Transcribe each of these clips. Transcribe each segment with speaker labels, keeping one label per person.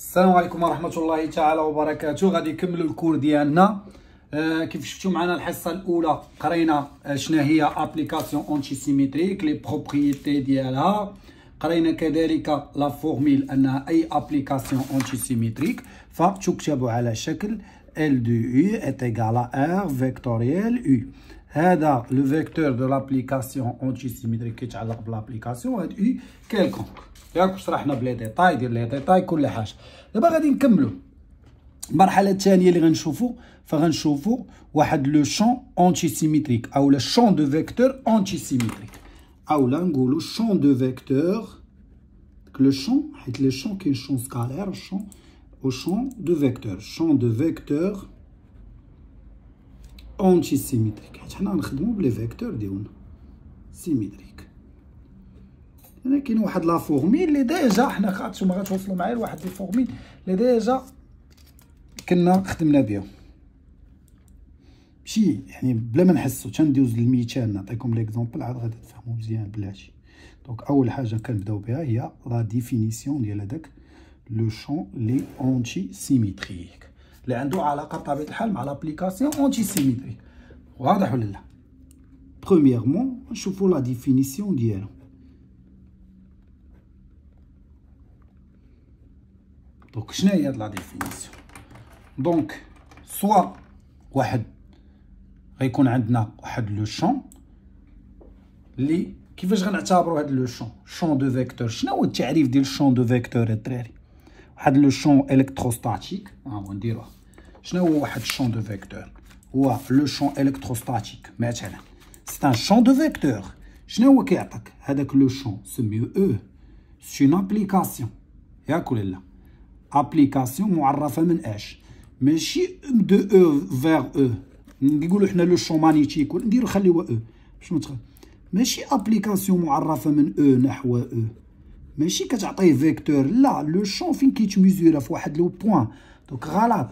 Speaker 1: السلام عليكم ورحمة الله تعالى وبركاته. غادي نكملوا ال cours ديالنا. آه كيف شفتوا معنا الحصة الأولى قرينا آه شنا هي application antisymétrique les propriétés ديالها. قرينا كذلك la formule انها أي application antisymétrique فتكتب على شكل L de u égal à r vectoriel u. هذا le vecteur de l'application antisymétrique كيتعلق ب l'application هاد u quelconque ياك شرحنا ب les détails ديال les détails كل حاجة دابا غادي نكملوا المرحله الثانية اللي غنشوفوا فغنشوفوا واحد le champ antisymétrique أو le champ de vecteurs antisymétrique أو لا نقولوا champ de vecteurs le champ حيت les champs كاين champ scalaire champ ou champ de vecteurs champ de vecteurs antisymétrique حنا نخدموا ب les vecteurs ديالنا symétrique هنا كاين واحد la formule اللي déjà حنا خاطروا غتوصلوا معايا لواحد les formules اللي déjà كنا خدمنا بهم ماشي يعني بلا ما نحسوا تندوز للمثال نعطيكم l'exemple عاد غادي تفهموا مزيان بلاتي donc أول حاجة كنبداو بها هي la définition ديال هذاك le champ لي antisymétrique اللي عنده علاقه بطبيعه الحال مع l'application antisymétrique واضح ولا لا؟ premièrement نشوفوا la définition ديالو donc شنو هي la définition donc soit واحد غيكون عندنا واحد le champ اللي كيفاش غنعتبروا هاد le champ champ de vecteurs شنو هو التعريف ديال champ de vecteurs الدراري واحد le champ électrostatique ها نديروه. شنو هو واحد الشون دو فيكتور؟ هو لو شون إلكتروستاتيك مثلا. سي ان شون دو فيكتور. شنو هو كيعطيك؟ هذاك لو شون سميو أو سي اون ابليكاسيون ياك ولا لا ابليكاسيون معرفة من اش ماشي دو أو فيغ أو نقولوا حنا لو شون مانيتيك نديرو خليوه أو باش ما ماشي ابليكاسيون معرفة من أو نحو أو ماشي كتعطيه فيكتور لا لو شون فين كيتميزورا في واحد لو بوين donc غلط.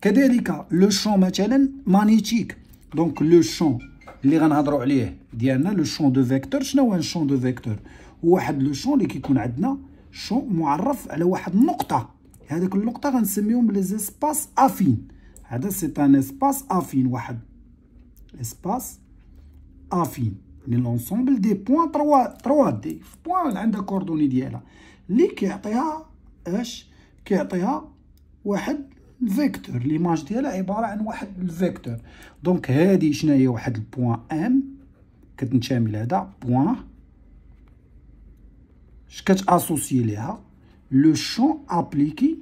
Speaker 1: كذلك le champ مثلا magnétique. donc le champ اللي غنهضروا عليه ديالنا le champ de vecteurs شنو هو champ de vecteurs؟ هو واحد le champ اللي كيكون عندنا شون معرف على واحد النقطة. هذيك النقطة غنسميهم les espaces affines. هذا c'est un espace affine واحد. espace affine. يعني l'ensemble des points 3 3 D. في point عندها coordonnées ديالها اللي كيعطيها اش كيعطيها واحد ال vecteur. l'image ديالها عبارة عن واحد ال vecteur. donc هادي شنو هي؟ واحد ال point M كتنتمي لهذا point اش كت associer ليها. le champ appliqué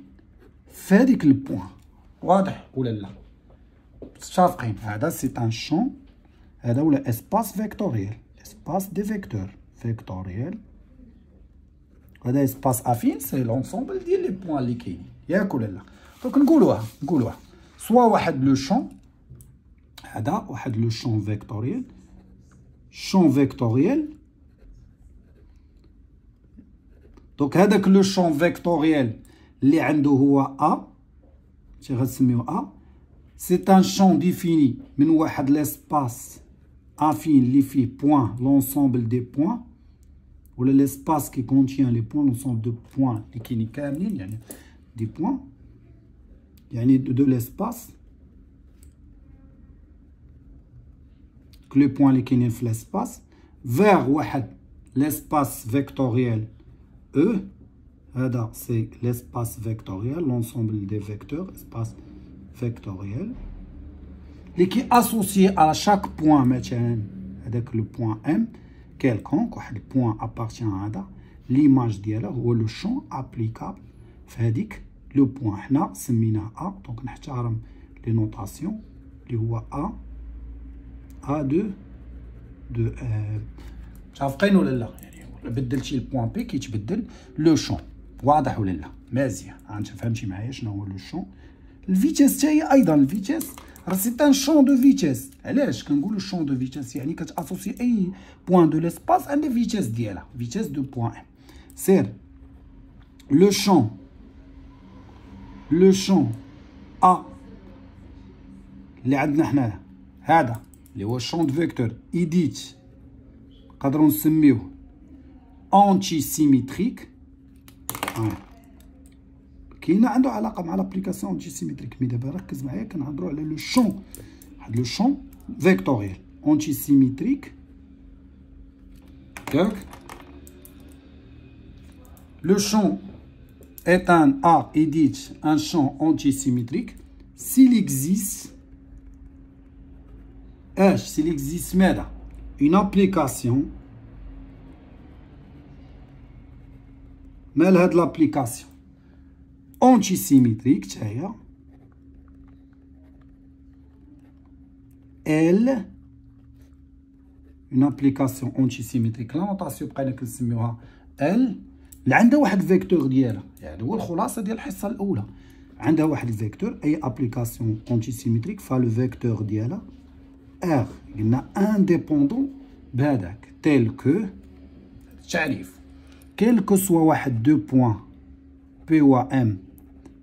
Speaker 1: في هذيك ال point. واضح ولا لا؟ متفقين. هذا c'est un champ. هذا ولا espace vectoriel espace des vecteurs vectoriel هذا espace affine c'est l'ensemble ديال les points اللي كاينين ياك ولا لا donc نقولوها نقولوها. soit واحد le champ هذا واحد le champ vectoriel champ vectoriel donc هذاك le champ vectoriel اللي عنده هو ا شي غنسميو A c'est un champ défini من واحد l'espace affine اللي فيه point l'ensemble des points ولا l'espace كي contient les points l'ensemble de points اللي كاينين كاملين يعني des points يعني de l'espace كل les points اللي كاينين في l'espace vers واحد l'espace vectoriel اللي كي associer على chaque point مثلا هذاك le point M quelconque واحد ال point appartient هذا l'image ديالها هو le champ applicable في هذيك le point حنا سميناه A donc نحترم les notations اللي هو A A de de متفقين ولا لا يعني بدلتي ال point P كيتبدل le champ واضح ولا لا مزيان انت فهمتي معايا شنو هو le champ ال vitesse حتى أيضا ال vitesse راه c'est un champ de vitesse علاش كنقولوا champ de vitesse يعني كت associer اي point de l'espace عند vitesse ديالها vitesse de point M سير le champ le champ A اللي عندنا حنايا هذا اللي هو ال champ de vecteurs est dit نقدروا نسميوه antisymétrique كاينة عنده علاقة مع l'application antisymétrique mais دابا ركز معايا كنهضروا على le champ واحد le champ vectoriel antisymétrique ياك le champ est un A est dit un champ antisymétrique s'il existe H s'il existe une application l'application antisymétrique تاهي elle une application antisymétrique la notation بقينا كنسميوها elle اللي عندها واحد الفيكتور ديالها يعني هو الخلاصه ديال الحصه الاولى عندها واحد ال vecteur اي application antisymétrique ف le vecteur ديالها R قلنا indépendant بهذاك tel que التعريف quel que soit واحد deux points P و M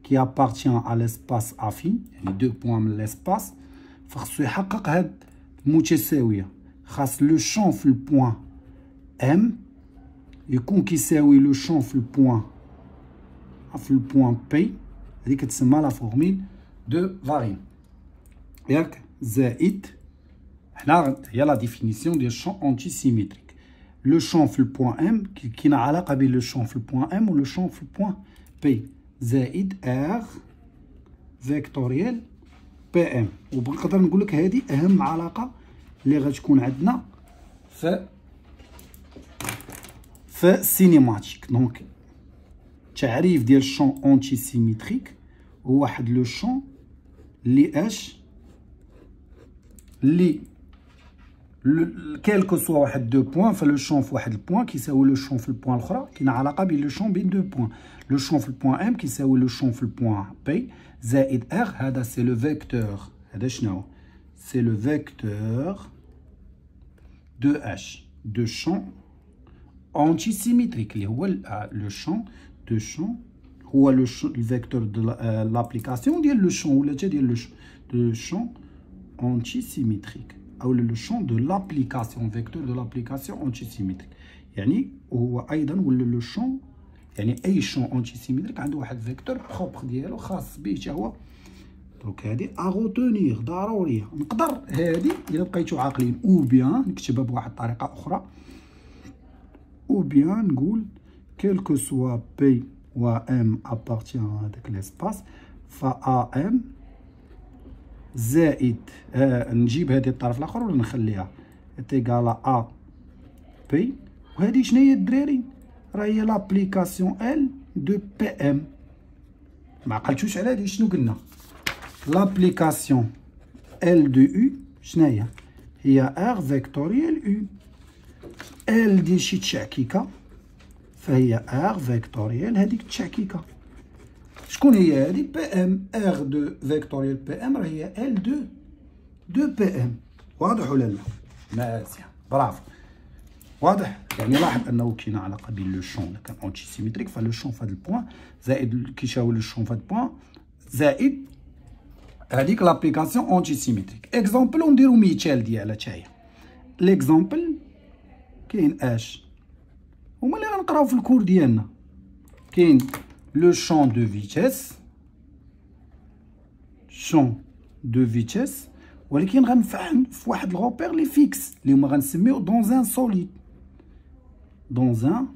Speaker 1: كي appartient à l'espace affine يعني deux points من l'espace فخصو يحقق هاد المتساويه خاص le champ في ال point M يكون كيساوي le champ في ال point في ال point P هذيك كتسمى la formule de Varignon ياك زائد حنا هي la définition ديال ال champ antisymétrique le champ في ال point M كاينة علاقه بين le champ في ال point M و le champ في ال point P زائد R vectoriel PM ونقدر نقول لك هذه أهم علاقة اللي غتكون عندنا في في cinématique donc تعريف ديال ال champ antisymétrique هو واحد le champ لي اش لي quel que soit واحد deux points ف le champ في واحد ال point كيساوي le champ في ال point الاخرى كاين علاقه بين le champ بين deux points le champ في ال point M كيساوي le champ في ال point P زائد R هذا c'est le vecteur هذا شنو c'est le vecteur دو اش دو شون antisymétrique اللي هو لو شون دو شون هو لو الفيكتور دو لابليكاسيون ديال لو شون ولا حتى ديال لو دو شون antisymétrique أو لو شون دو لابليكاسيون فيكتور دو لابليكاسيون antisymétrique يعني هو أيضا ولا لو شون يعني أي شون انتيسيميتريك عنده واحد فيكتور بروبر ديالو خاص به حتى هو. دونك هادي اغوتونيغ ضروريه نقدر هادي إلا بقيتو عاقلين. أو بيان نكتبها بواحد الطريقة أخرى. Ou bien نقول que soit P ou M appartient à l'espace fa AM زائد آه نجيب هذه الطرف الآخر ولا نخليها؟ تيغال ا بي وهذه شنو هي الدراري؟ راه هي لابليكاسيون ال دو بي ام ما عقلتوش على هذه شنو قلنا؟ لابليكاسيون ال دو يو شنو هي؟ هي ار فيكتوريال يو ال ديال شي تشعكيكة فهي ار فيكتوريال هذيك التشعكيكه شكون هي هذه بي ام ار دو فيكتوريال بي ام راه هي ال دو دو بي ام واضح ولا لا مزيان برافو واضح يعني لاحظ انه كاينة علاقه بين لو شون كان اونتي سيميتريك فلو شون في هذا البوان زائد كيشاوي لو شون في هذا البوان زائد هذيك l'application antisymétrique exemple ونديرو مثال ديالها حتى هي l'exemple كاين اش هما اللي غنقراو في ال cours ديالنا كاين le champ de vitesse champ de vitesse ولكن غنفهم في واحد ال repère لي fixe اللي هما غنسميو dans un solide dans un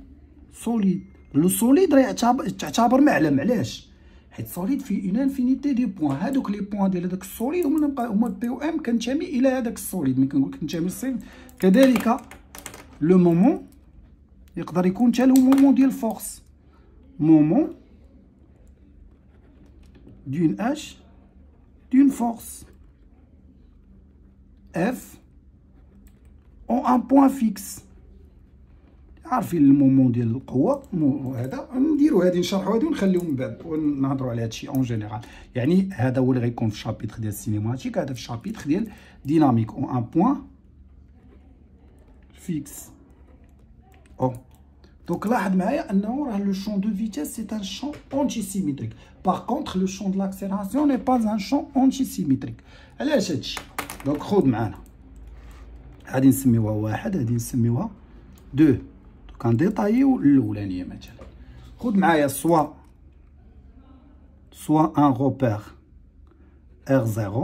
Speaker 1: solide le solide راه تعتبر معلم علاش حيت solide في une infinité des points هادوك les points ديال هذاك ال solide هما هما P أو M كنتمي إلى هذاك ال solide ملي كنقول كنتمي لل solide كذلك le moment يقدر يكون حتى هو moment ديال force moment دون اش d'une force F en un point fixe عارفين ال moment ديال القوه هذا نديرو هادي نشرحو هادي ونخليو من بعد ونهضروا على هادشي en général يعني هذا هو اللي غيكون في ال chapitre ديال ال cinématique هذا في ال chapitre ديال dynamique en un point fixe أو donc لاحظ معايا أنه راه le champ de vitesse c'est un champ antisymétrique par contre le champ de l'accélération n'est pas un champ antisymétrique علاش هادشي donc خذ معانا هادي نسميوها واحد هادي نسميوها deux deux نك غنديطايو الاولانيه مثلا خذ معايا soit soit un repère R0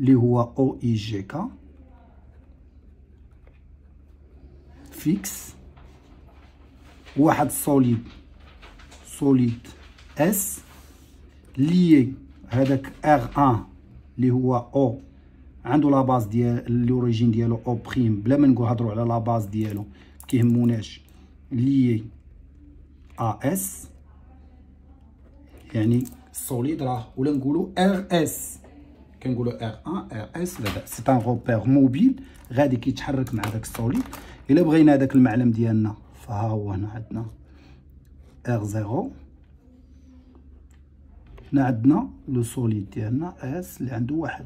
Speaker 1: اللي هو OIGK fixe واحد solide solide S lié هذاك R1 اللي هو O عنده la base ديال l'origine ديالو O prime. بلا ما نهضروا على la base ديالو كيهموناش. لي R S يعني solide راه. ولا نقولوا R S. كنقولوا R 1 R S là c'est un repère mobile غادي كيتحرك مع داك ال solide إلا بغينا داك المعلم ديالنا فها هو هنا عندنا R 0 هنا عندنا le solide ديالنا S اللي عنده واحد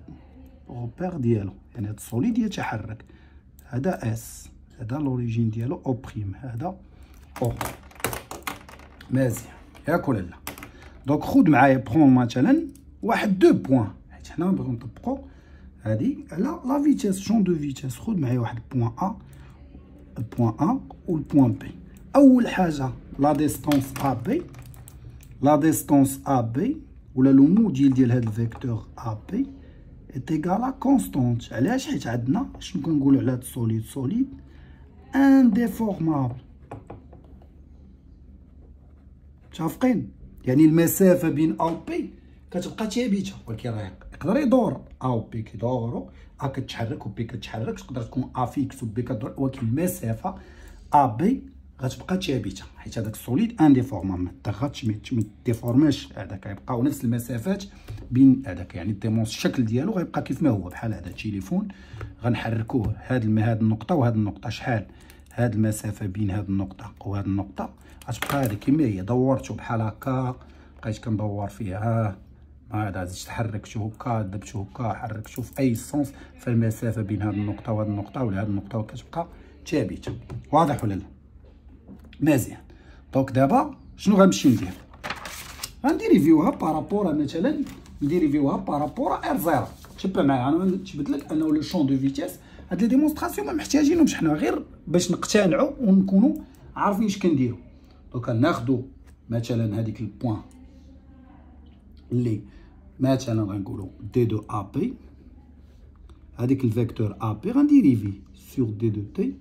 Speaker 1: repère ديالو. يعني هاد ال solide يتحرك هذا S هذا l'origine ديالو O prime هذا O. مزيان. ياك ولا لا؟ donc خذ معايا prends مثلا واحد deux points حيت حنا نبغيو نطبقو. هادي على la vitesse champ de vitesse. خذ معايا واحد point A ال point A وال point B. أول حاجة la distance AB la distance AB ولا le module ديال هاد ال vecteur AB à constante. علاش؟ حيت عندنا شنو كنقولوا على هاد ال solide solide indéformable متفقين؟ يعني المسافة بين A و B كتبقى ثابتة. ولكن راه يقدر يدور. A و B كيدورو A كتحرك و B كتحرك تقدر تكون A fixe و B كدور ولكن المسافة AB غتبقى ثابته حيت هذاك ال solide indéformable ما تضغطش ما ديفورماش هذاك غيبقاو نفس المسافات بين هذاك يعني ال dimension الشكل ديالو غيبقى كيف ما هو بحال هذا التليفون غنحركوه هاد هاد النقطة وهاد النقطة شحال هاد المسافة بين هاد النقطة وهاد النقطة. غتبقى هذه كما هي دورتو بحال هكا بقيت كندور فيها هذا زدت تحركتو هكا دبتو هكا حركتو في أي sens فالمسافه بين هاد النقطة وهاد النقطة ولا هاد النقطة كتبقى ثابته واضح ولا لا؟ مزيان donc دابا شنو غنمشي ندير؟ غنديريفيوها par rapport مثلا نديريفيوها par rapport R zéro تبع معايا أنا نثبت لك أنه le champ de vitesse هاد les démonstrations ما محتاجينهمش حنا غير باش نقتنعوا ونكونوا عارفين اش كنديروا. donc ناخذوا مثلا هذيك ال point اللي مثلا غنقولوا d de AB هذيك ال vecteur AB غنديريفي sur d de t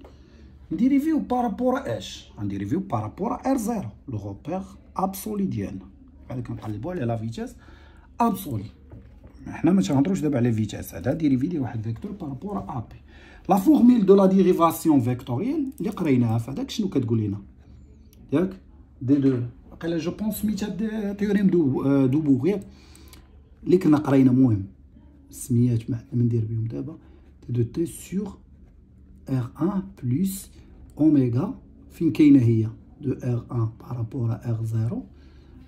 Speaker 1: نديريفيو par rapport à H غنديريفيو par rapport à R0 le repère absolu ديالنا غادي كنقلبوا على la vitesse absolue حنا ما تنهضروش دابا على vitesse هذا dérivée ديال واحد vecteur par rapport à B la formule de la dérivation vectorielle اللي قريناها فهداك شنو كتقول لنا ياك دي دو قال جو بونس سميتها تيوريم دو دو بوغير اللي كنا قرينا مهم السميات ما ندير بهم دابا دو تي سور R1 plus oméga fin كاينة هي de R1 par rapport à R0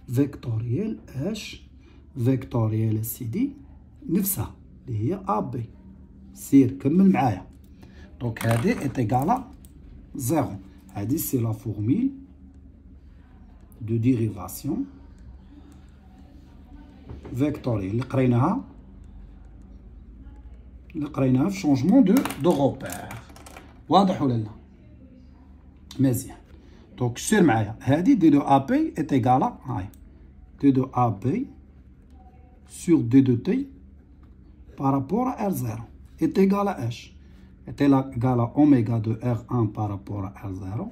Speaker 1: vectoriel H vectoriel سيدي نفسها اللي هي AB سير كمل معايا donc هادي est égal à 0 هادي c'est la formule de dérivation vectorielle اللي قريناها اللي قريناها في changement de de repère واضح ولا لا؟ مزيان. donc سير معايا هادي d de AB est égal à هاي d de AB sur d de t par rapport à R0 est égal à اش est égal à oméga de R1 par rapport à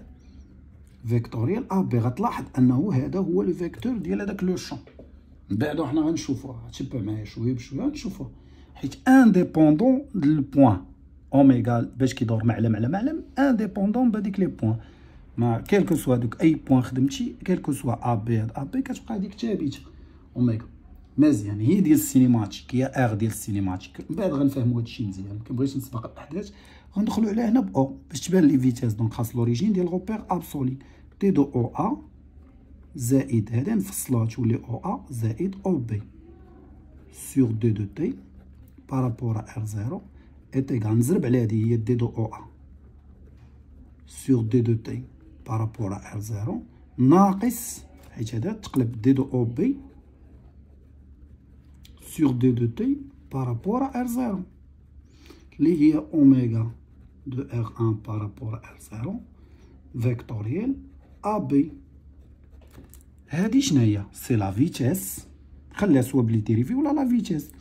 Speaker 1: R0 vectoriel AB غتلاحظ أنه هذا هو le vecteur ديال هذاك le champ من بعد حنا غنشوفوها تبع معايا شوية بشوية غنشوفوها حيت indépendant de point oméga باش كيدور معلم على معلم indépendant بهذيك les points ما quel que soit donc les points خدمتي quel que soit AB AB كتبقى هذيك ثابته اوميغا مزيان هي ديال ال cinématique هي R ديال ال cinématique من بعد غنفهموا هادشي مزيان ما كنبغيش نسبق الاحداث غندخلوا على هنا باو باش تبان les vitesses donc خاص l'origine ديال repère absolu d de OA زائد هذا نفصلوها تولي OA زائد OB sur d de t par rapport à R0 est égal نزرب على هذه هي d de OA. sur d de t par rapport à R0 ناقص حيت هذا تقلب d de OB. sur d de t par rapport à R0 اللي هي oméga de R1 par rapport à R0 vectoriel AB هادي شناهي؟ c'est la vitesse خليها سوا بلي dérivée ولا la vitesse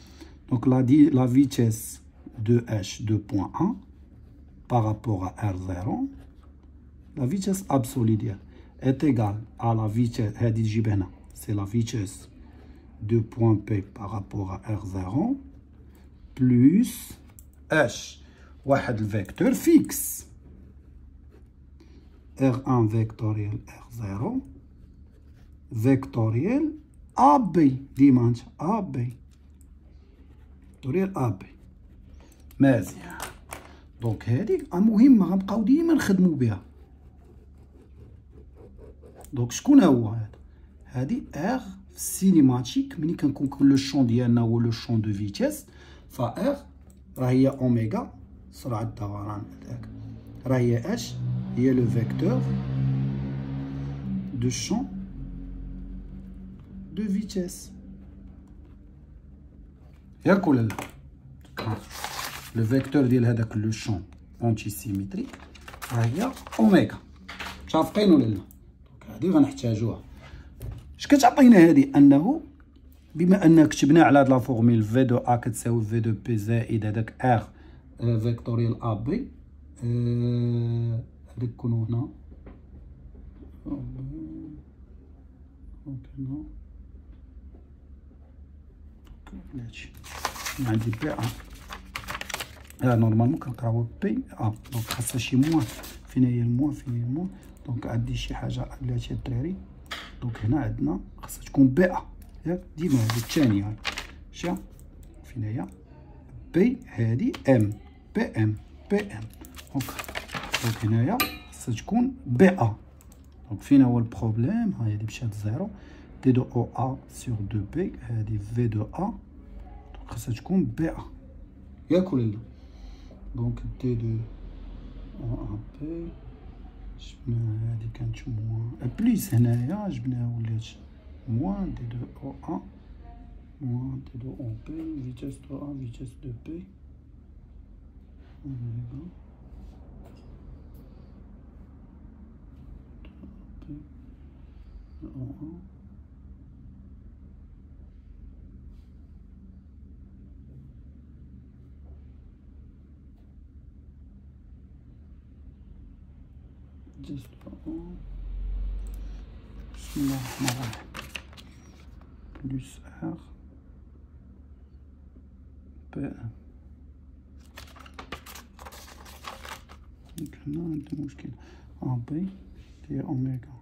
Speaker 1: donc la d la vitesse de اش de point A par rapport à R0 la vitesse absolue ديال est égal à la vitesse هذه تجيب هنا c'est la vitesse de point P par rapport à R0 plus H واحد ال vecteur fixe R1 vectoriel R0 vectoriel AB ديما انت AB vectoriel AB مزيان donc هذيك مهمة غنبقاو ديما نخدمو بها. donc شكون هو هذا؟ هادي R cinématique ملي كنكون le champ ديالنا هو le champ de vitesse فا R راه هي اوميغا سرعة الدوران. هذاك راه هي اش هي le vecteur de champ de vitesse ياك ولا لا؟ le vecteur ديال هذاك le champ antisymétrique راه هي اوميغا متفقين ولا لا هذه غنحتاجوها. اش كتعطينا هذه؟ أنه بما ان كتبنا على هاد la formule V de A كتساوي V de B زائد هذاك R vectoriel AB هذاك يكونوا هنا. هادشي عندي BA آه normalement كنقراو BA donc خاصها شي moins فين هي ال moins فين هي ال moins donc عندي شي حاجة بلاتي الدراري donc هنا عندنا خاصها تكون BA ياك ديما هذه الثانية شا فين هي B هادي AB AB AB donc donc هنايا خاصها تكون BA donc فين هو ال problème ها هادي مشات zéro d de OA sur d de t هادي V de A donc خاصها تكون BA ياك ولا لا donc d de OA B جبنا هادي كانت moins plus هنايا جبناها ولات moins d de OA moins d de OB vitesse de A vitesse de B أو ا just بسم الله الرحمن الرحيم plus R P هنا عندي مشكل A B دي أوميغا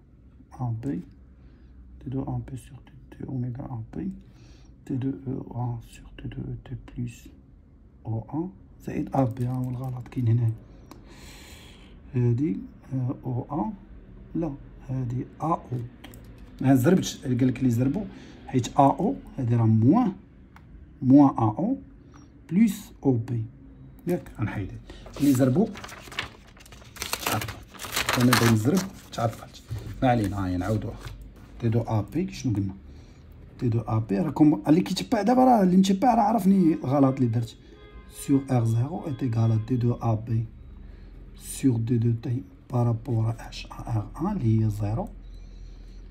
Speaker 1: A B. T de A B sur T de أوميغا A B T de E A sur T de E T plus O A. زائد A B ها هو الغلط كاين هنا هادي أو أ لا هادي أ أو. ما زربتش قال لك لي زربو؟ حيت أ أو هادي راه موان موان أ أو plus OB. ياك غنحيد. لي زربو تعطل أنا باغي نزرب تعطلت ما علينا هاي نعاودوها d de AB شنو قلنا؟ d de AB راكم اللي كيتبع دابا راه اللي متبع راه عرفني الغلط اللي درت. Sur R0 est égal à T2AB sur D2T par rapport à H à R1 lié 0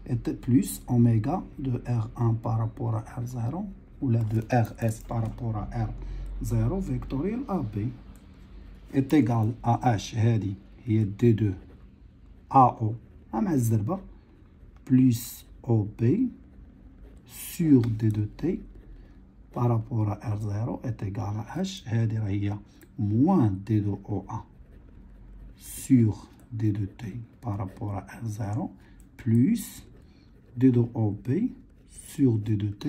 Speaker 1: était plus oméga de R1 par rapport à R0 ou la de RS par rapport à R0 vectoriel AB est égal à H هذه هي D2 AO مع الزربة plus OB sur D2T par rapport à R0 est égal à H هذه هي moins D2OA sur d de t par rapport à R0 plus d de OB sur d de t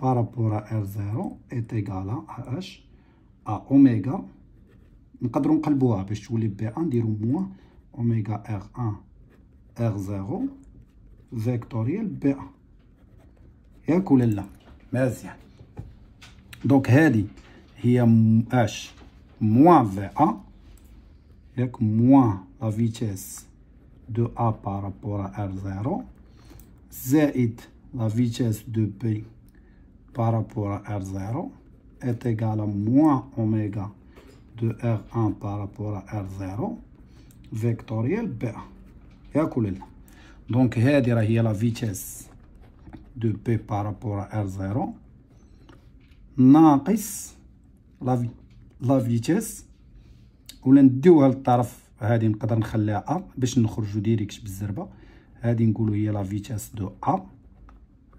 Speaker 1: par rapport à R0 est égal à H à oméga. نقدروا نقلبوها باش تولي PN نديرو moins oméga R1 R0 vectoriel PN ياك ولا لا مزيان donc هادي هي اش moins VN ياك موان la vitesse de A par rapport à R0 زائد la vitesse de B par rapport à R0 est égal à moins oméga de R1 par rapport à R0 vectoriel B ياك ولا لا دونك هذه راه هي لا فيتيس دو بي بارابور ار زيرو ناقص la vitesse ولا نديوها للطرف هادي نقدر نخليها أ باش نخرجو directe بالزربة. هادي نقولو هي la vitesse de A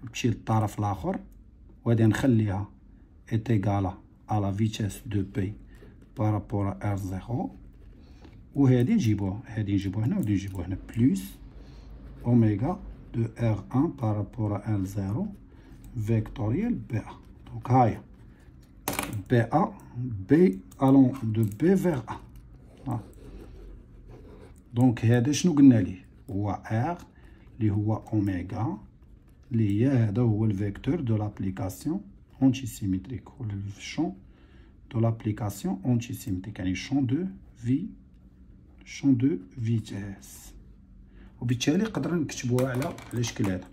Speaker 1: نمشي للطرف الآخر وهادي نخليها la vitesse de P par rapport à R0 وهذه نجيبوها. هذه نجيبوها هنا وهذه نجيبوها هنا plus oméga de R1 par rapport à R0 vectoriel BA donc هاهي BA B allant de B vers A. دونك هذا شنو قلنا ليه. هو R اللي هو أوميغا اللي هي هذا هو الفيكتور دو لابليكاسيون antisymétrique ou le champ de l'application antisymétrique يعني champ de vie champ de vitesse. وبالتالي نقدر نكتبوها على على الشكل هذا.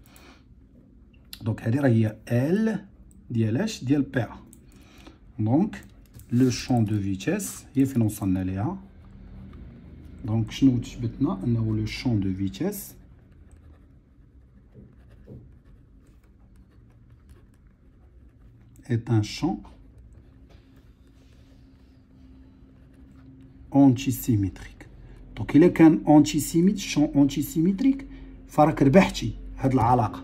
Speaker 1: donc هذه راه هي ال ديال اش ديال PA donc le champ de vitesses هي فين وصلنا ليها؟ donc شنو تثبتنا انه le champ de vitesses est un champ antisymétrique. donc الا كان antisymét- champ antisymétrique فراك ربحتي هاد العلاقه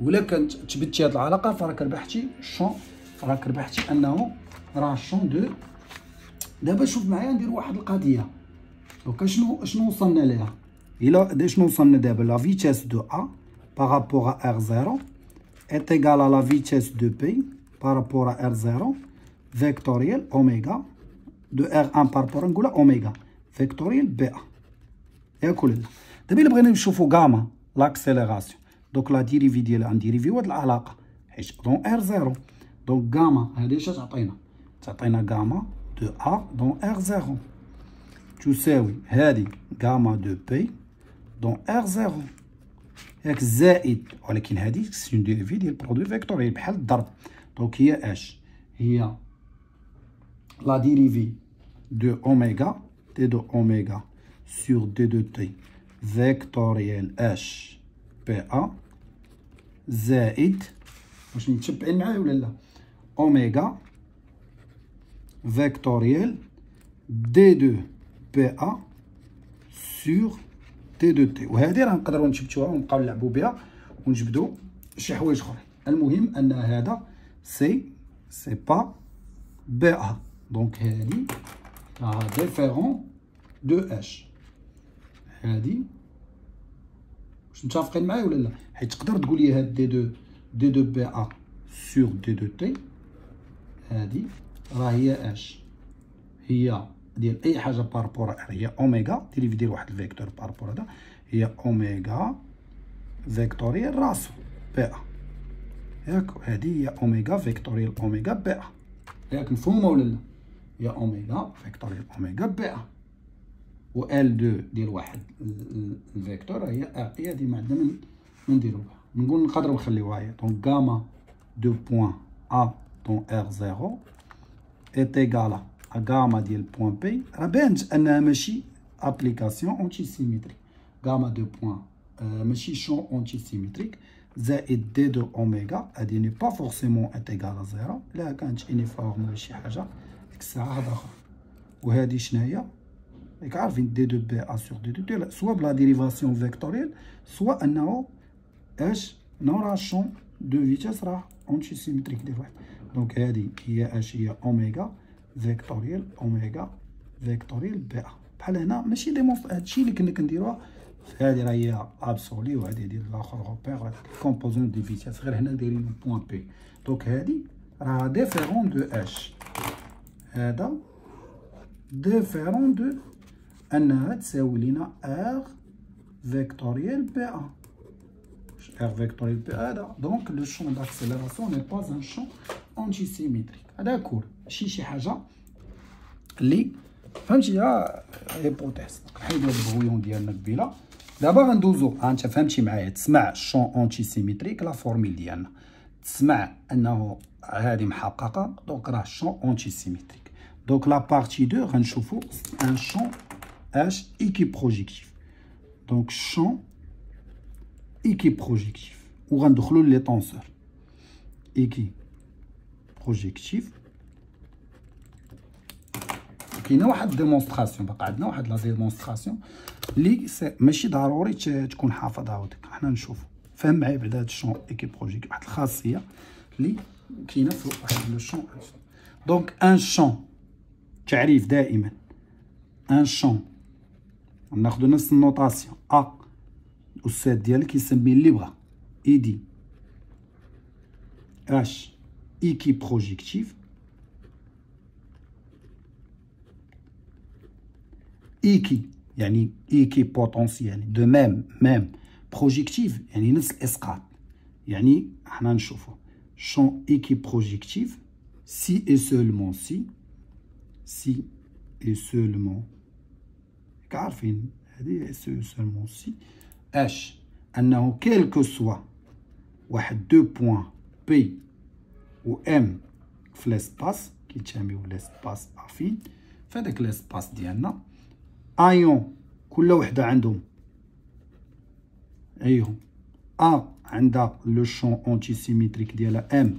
Speaker 1: ولا كانت تبتي هاد العلاقه فراك ربحتي شون راك ربحتي انه راه champ de دابا شوف معايا ندير واحد القضية donc شنو شنو وصلنا ليها الا شنو وصلنا دابا la vitesse de A par rapport à R0 est égal à la vitesse de P par rapport à R0 vectoriel oméga de R1 par rapport à oméga vectoriel BA. لا دابا الا بغينا نشوفو gamma l'accélération donc la dérivée ديالها غن dériver هاد العلاقه حيت dans R0 donc gamma هادي اش تعطينا تعطينا gamma de A dans R0 تساوي هادي gamma de P dans R0 ياك زائد ولكن هادي c'est une dérivée ديال produit vectoriel بحال الضرب Donc, il y a H. Il y a la dérivée de oméga, t de oméga sur d de t. Vectoriel H PA زائد واش متشبعين معايا ولا لا oméga vectoriel d de PA sur d de t. وهذه راه نقدروا نثبتوها ونبقاو نلعبوا بها ونجبدوا شي حوايج اخرين. المهم أن هذا c'est c'est pas BA donc هذه راها différent de اش هذه واش متفقين معايا ولا لا؟ حيت تقدر تقول لي هاد d de d de PA sur d de t هذه راه هي اش هي ديال أي حاجة par rapport R هي أوميغا. ديري دير واحد ال vecteur par rapport هذا هي أوميغا فيكتوريال راسو بي ا ياك. هذه هي أوميغا فيكتوريال أوميغا بي ياك مفهومة ولا لا؟ هي أوميغا فيكتوريال أوميغا بي و ال دو ديال واحد الفيكتور هي ا هي هذه ما عندنا من نديروها نقول نقدروا نخليوها هي. دونك غاما دو بوين ا دون ار زيرو est égal à gamma ديال بوين بي راه بانت انها ماشي application antisymétrique gamma de point ماشي champ antisymétrique زائد d de oméga هادي n'est pas forcément égal zéro لا كانت uniforme ولا شي حاجة ديك الساعة هاد اخر وهادي شناهي راك عارفين d de PA sur d de t soit بلا dérivation vectorielle soit انه اش نورا champ de vitesses راه antisymétrique ديال واحد donc هادي هي اش هي اوميغا فيكتوريال اوميغا فيكتوريال بي ا بحال هنا ماشي ديمونستر هادشي اللي كنا كنديروها هذه راه هي ابسولي وهذه ديال الآخر غوبير كومبوزون دي فيتاس غير هنا دايرين بوان بي دونك هذه راه ديفيرون دو اش هذا ديفيرون دو انها تساوي لينا ار فيكتوريال بي ا ار فيكتوريال بي ا هذا دونك لو شون داكسيليراسيون ني با ان شون اونتي سيميتريك هذا كول ماشي شي حاجة اللي فهمتي؟ ها هيبوتيز نحيدو البغويون ديالنا قبيله دابا غندوزو. ها انت فهمتي معايا. تسمع شون اونتي سيميتريك لا فورميل ديالنا. تسمع انه هذه محققة. دونك راه شون اونتي سيميتريك دونك لا بارتي دو غنشوفو ان شون اش ايكي بروجيكتيف دونك شون équiprojectif وغندخلو les torseurs équiprojectifs كاينة واحد démonstration باقا عندنا واحد la démonstration لي ماشي ضروري تكون حافظها وديك حنا نشوفو. فهم معايا بعدا هاد ال champ équiproject- واحد الخاصية لي كاينة في واحد le champ. donc un champ تعريف دائما. un champ. ناخدو نفس ال notation أ الأستاذ ديالك يسمي اللي بغا est dit H équiprojectif. équi يعني équipotentiel de même même projectif يعني نفس الاسقاط يعني حنا نشوفو champ équiprojectif si et seulement si si et seulement عارفين هذه si seulement si اش انه quel que soit واحد deux points P و M في l'espace كيتسميو l'espace affine فهداك l'espace ديالنا آيون كل وحدة عندهم. ايهم آ عندها le champ antisymétrique ديالها M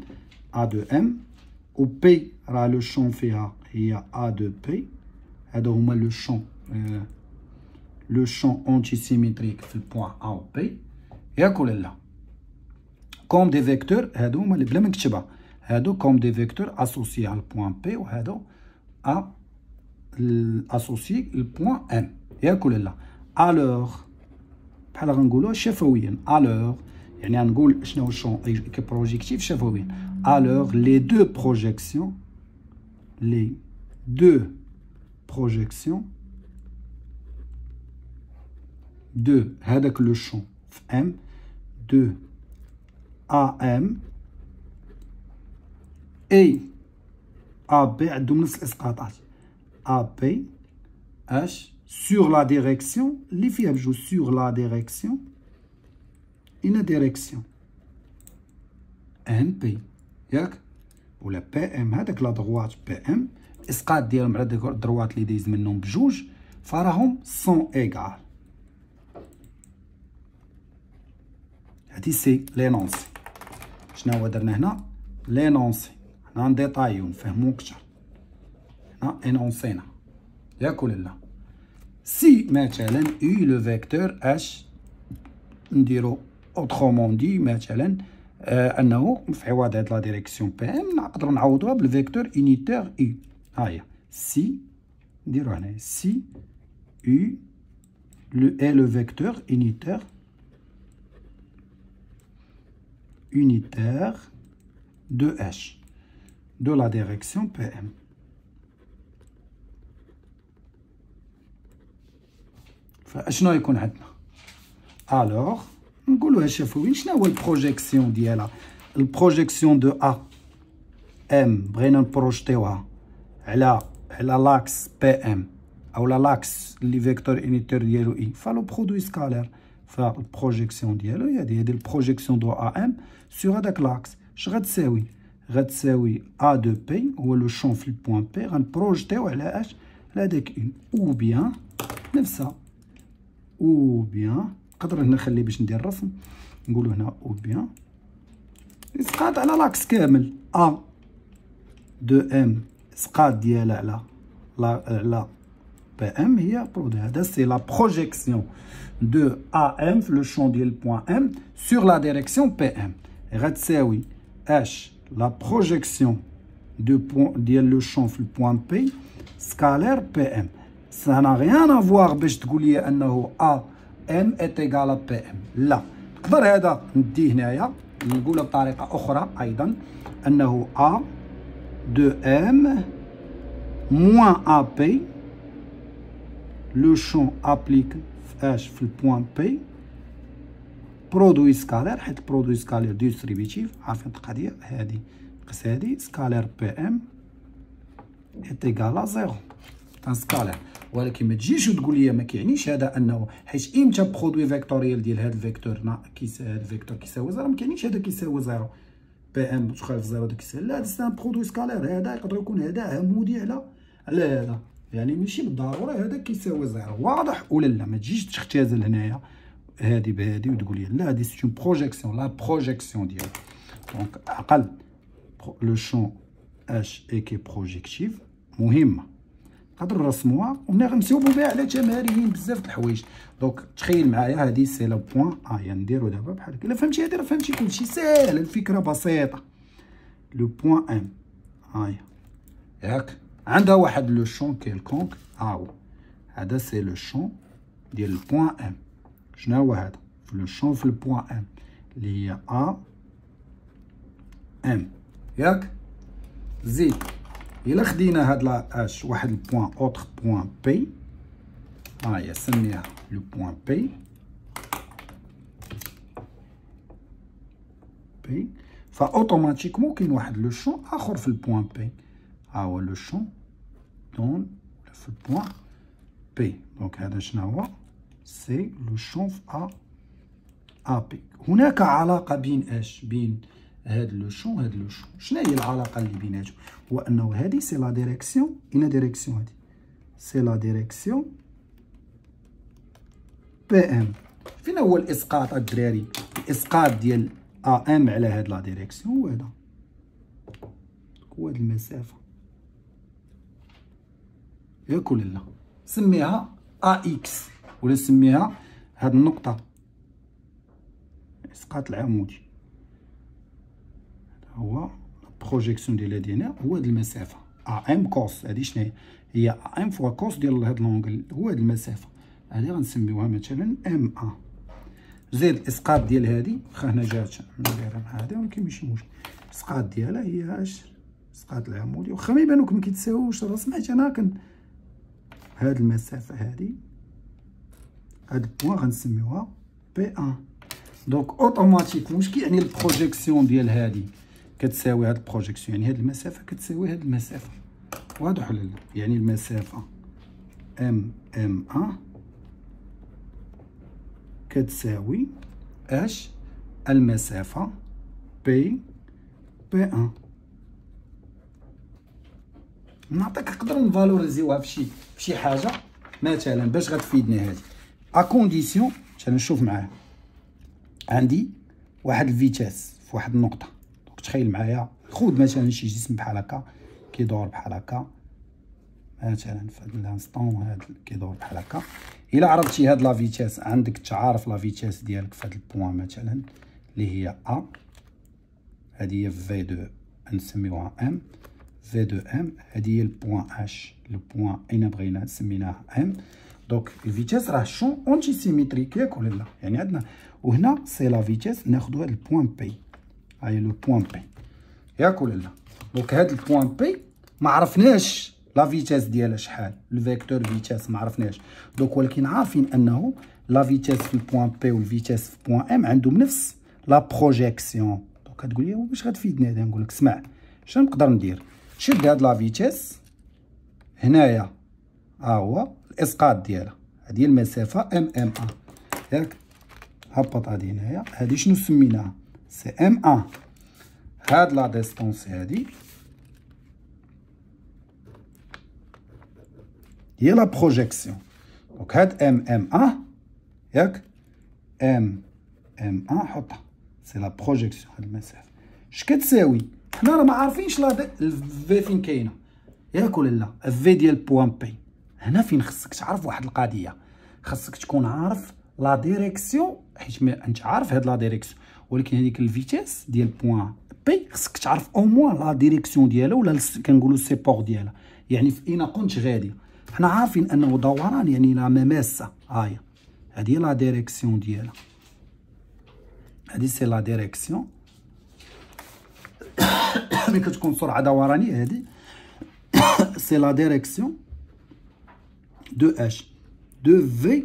Speaker 1: H de M و P راه le champ فيها هي H de P هادو هما le champ le champ antisymétrique في ال point A و P ياك ولا لا comme des vecteurs هادو هما اللي بلا ما نكتبها. هادو comme des vecteurs associés على ال point P وهادو H associé ال point M ياك ولا لا alors بحال غنقولوها شفويا alors يعني غنقول شنو ال champ projectif شفويا alors les deux projections les deux projections de هذاك le champ في M de H M et H P عندهم نفس الاسقاطات H P اش sur la direction اللي فيها بجوج sur la direction une direction. M P ياك ولا PM هذاك لا droite PM الاسقاط ديالهم على ديك ال droite اللي دايز منهم بجوج فراهم sont égales هادي c'est l'énoncé شنو هو درنا هنا l'énoncé هنا ن détaillew نفهمو كتر هنا énoncينا ياك ولا لا Si مثلا U le vecteur H نديرو autrement dit مثلا آه انه في عوض هاد la direction PM نقدروا نعوضوها بال vecteur unitaire U. ها هي si نديرو هنا سي U le est le vecteur unitaire unitaire de H de la direction PM. فأشنو يكون عندنا؟ alors نقولوها شفوي شنو هو ال projection ديالها؟ ال projection de H M بغينا ن projetيوها على على l'axe PM أو l'axe اللي vecteur unitaire ديالو il vaut produit scalaire فال projection ديالو هي هادي هادي ال projection de H M sur هذاك l'axe اش غتساوي؟ غتساوي H de P هو le champ في ال point P غن projetيو على اش على داك un ou bien نفسها. ou bien. نقدر هنا نخلي باش ندير الرسم. نقولو هنا ou bien. إسقاط على l'axe كامل. H de M. إسقاط ديالها على la على PM هي produit هذا c'est la projection de H M في le champ ديال ال point M sur la direction PM غتساوي اش la projection de point ديال le champ في ال point P scalaire PM ça n'a rien à voir باش تقول لي أنه H M égal à H P لا. تقدر هذا نديه هنايا؟ نقولها بطريقة أخرى أيضا. أنه H de M moins H P le champ appliqué في اش في ال point P produit scalaire حيت produit scalaire distributif عارفين القضية هذه قس هذه. scalaire PM à zéro تاع scalaire ولكن ما تجيش وتقول لي ما كيعنيش هذا أنه حيت إمتى produit vectoriel ديال هذا ال vecteur كيس هذا ال vecteur كيساوي zéro؟ ما كيعنيش هذا كيساوي zéro. PM تخالف zéro هذا كيساوي لا هذا produit scalaire هذا يقدر يكون هذا عمودي على. على هذا يعني ماشي بالضرورة هذا كيساوي zéro. واضح ولا لا؟ ما تجيش تختزل هنايا هادي بهادي وتقول لي لا هادي c'est une projection la projection ديالها donc عقل le champ اش équiprojectif مهمة. نقدروا نرسموها ونغمسيو بها على تمارين بزاف د الحوايج. donc تخيل معايا هادي c'est le point ها نديرو دابا بحال هكا. الا فهمتي هادي راه فهمتي كلشي. ساهل الفكرة بسيطة. le point M هاهي ياك عندها واحد le champ quelconque ها هو. هذا c'est le champ ديال ال point M شنو هو هذا؟ في le champ في ال point M اللي هي H M. ياك. زيد. الا خدينا هاد la اش واحد ال point autre point P ها هي سميها le point P P ف automatiquement كاين واحد le champ آخر في ال point P ها هو le champ donc في ال point P donc هذا شنو هو؟ c'est le champ في ا ا P هناك علاقة بين اش بين هاد le champ هاد le champ. شنو هي العلاقة اللي بيناتهم؟ هو أنه هادي c'est la direction une direction هادي. c'est la direction P M فين هو الإسقاط الدراري؟ الإسقاط ديال ا M على هاد la direction هو هذا. هو هاد المسافة. ياك ولا لا؟ سميها ا X ولا سميها هاد النقطة. الاسقاط العمودي. هو projection ديال هنا هو هاد المسافة. ا M cos هادي شنو هي؟ ا M fois cos ديال هاد l'angle هو هاد المسافة. هادي غنسميوها مثلا M ا زيد الاسقاط ديال هادي واخا هنا جات نديرها مع هادي ولكن ماشي مشكل. الاسقاط ديالها هي اش؟ الاسقاط العمودي. واخا ما يبانوك راه سمعت أنا كن هاد المسافة هادي هاد ال point غنسميوها P N donc automatique واش كيعني ال projection ديال هادي. كتساوي هاد ال projection يعني هاد المسافة كتساوي هاد المسافة. واضح ولا لا؟ يعني المسافة ام ام أ كتساوي اش؟ المسافة بي بي ان نعطيك نقدر نفالوريزيوها فشي فشي حاجة؟ مثلا باش غتفيدني هادي. ا كونديسيون مثلا نشوف معاه؟ عندي واحد الفيتاس في واحد النقطة. تخيل معايا خذ مثلا شي جسم بحال هكا كيدور بحال هكا. مثلا في هاد الانستون هاد كيدور بحال هكا. إلا عرفتي هاد لا فيتاس عندك تعارف لا فيتاس ديالك في هاد البوان مثلا اللي هي ا هادي هي في دو نسميوها ام في دو ام هادي هي البوان اش البوان اين بغينا سميناه ام دونك الفيتاس راه شون اونتي سيميتريك ياك ولا لا؟ يعني عندنا وهنا سي لا فيتاس ناخذ هاد البوان بي هاي le point P. ياك ولا لا donc هاد ال point P ما عرفناش la vitesse ديالها شحال. ال vecteur vitesse ما عرفناش. donc ولكن عارفين أنه la vitesse في ال point P وال vitesse في point M عندهم نفس la projection. donc كتقول لي واش غتفيدني هذا؟ نقول لك اسمع شنو نقدر ندير؟ شد هاد la vitesse هنايا. ها هو الإسقاط ديالها. هذه المسافة M M ا ياك؟ هبط هذه هنايا. هذه شنو سميناها؟ سي ام ا هاد لا ديستونس هادي هي لا بروجيكسيون دونك هاد ام ام ا ياك ام ام ا حطها سي لا بروجيكسيون هاد المسافه اش كتساوي حنا راه ما عارفينش لا في فين كاينة. ياك ولا لا؟ في ديال بوان بي هنا فين خصك تعرف واحد القضية. خصك تكون عارف la direction حيت أنت عارف هاد la direction ولكن هذيك ال vitesse ديال point P خصك تعرف au moins la direction ديالها ولا كنقولوا support ديالها. يعني في اين كنت غاديه حنا عارفين أنه دوران يعني لا مماسه هاهي هذه la direction ديالها. هذه c'est la direction ملي كتكون سرعه دورانية هذه سي لا ديريكسيون دو اش دو في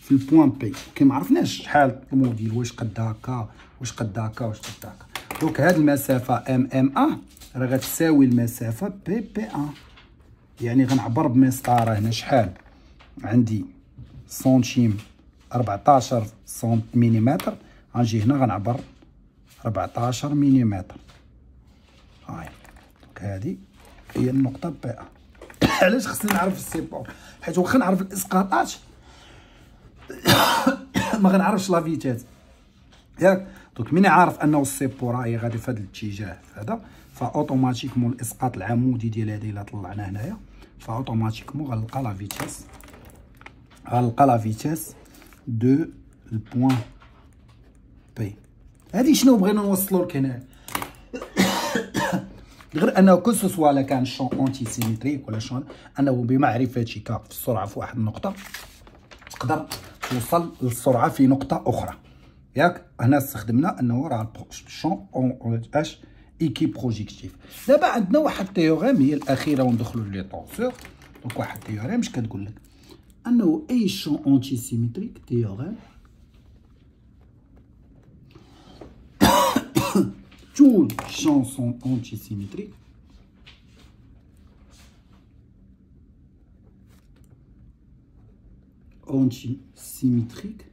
Speaker 1: في البوان بي كي عرفناش شحال الموديل واش قد هكا. واش قد هكا واش قد هكا. دونك هاد المسافة ام ام ا راه غتساوي المسافة بي بي ا يعني غنعبر بمسطرة هنا شحال؟ عندي سنتيم 14 سنت مليمتر غنجي هنا غنعبر 14 مليمتر هاي. donc هادي هي النقطة P ا علاش خصني نعرف ال support؟ حيت واخا نعرف الإسقاطات ما غنعرفش la vitesse ياك؟ donc ملي عارف أنه ال support راهي غادي في هذا الاتجاه هذا ف automatiquement الاسقاط العمودي ديال هذه الا طلعنا هنايا ف automatiquement غنلقى la vitesse غنلقى لا فيتاس دو البوان بي. هادي شنو بغينا نوصلو لك هنا غير أنه كو سوسوا لا كان شون اونتي سيميتريك ولا شون أنه بمعرفتك في السرعة في واحد النقطة تقدر توصل للسرعة في نقطة أخرى. ياك هنا استخدمنا أنه راه الشون اون اش ايكي بروجيكتيف دابا عندنا واحد التيوريم هي الأخيرة وندخلوا لي طونسور. donc واحد ال théorème اش كتقول لك؟ أنه أي champ antisymétrique théorème tous les champs sont antisymétriques antisymétrique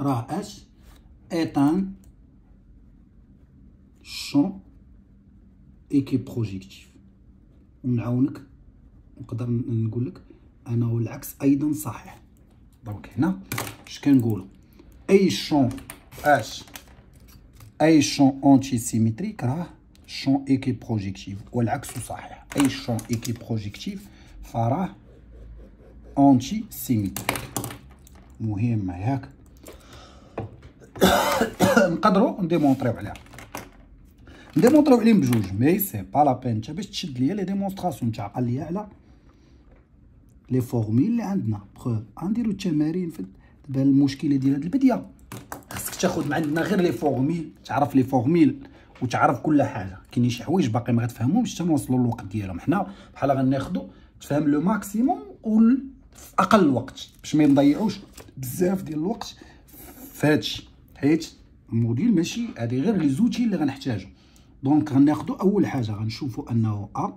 Speaker 1: راه اش est un champ équiprojectif ونعاونك نقدر نقول لك أنه العكس أيضا صحيح. donc هنا اش كنقولوا أي شون اش أي champ antisymétrique راه champ équiprojectif والعكس صحيح. أي champ équiprojectif فراه antisymétrique مهمه ياك نقدروا نديمونطريو عليها. نديمونطريو عليهم بجوج. mais c'est pas la peine. انت باش تشد ليا les démonstrations تعقل ليا على les formules اللي عندنا. bref غنديرو التمارين في دابا المشكلة ديال هاد البدية. خصك تاخذ عندنا غير les formules. تعرف les formules وتعرف كل حاجة. كاينين شي حوايج باقي ما غتفهمهمش حتى نوصلوا الوقت ديالهم. حنا بحال غناخذوا تفهم le maximum في أقل وقت. باش ما نضيعوش بزاف ديال الوقت. في هادشي حيت ال module ماشي هادي غير les outils اللي غنحتاجو. donc غناخذوا أول حاجة غنشوفوا أنه أ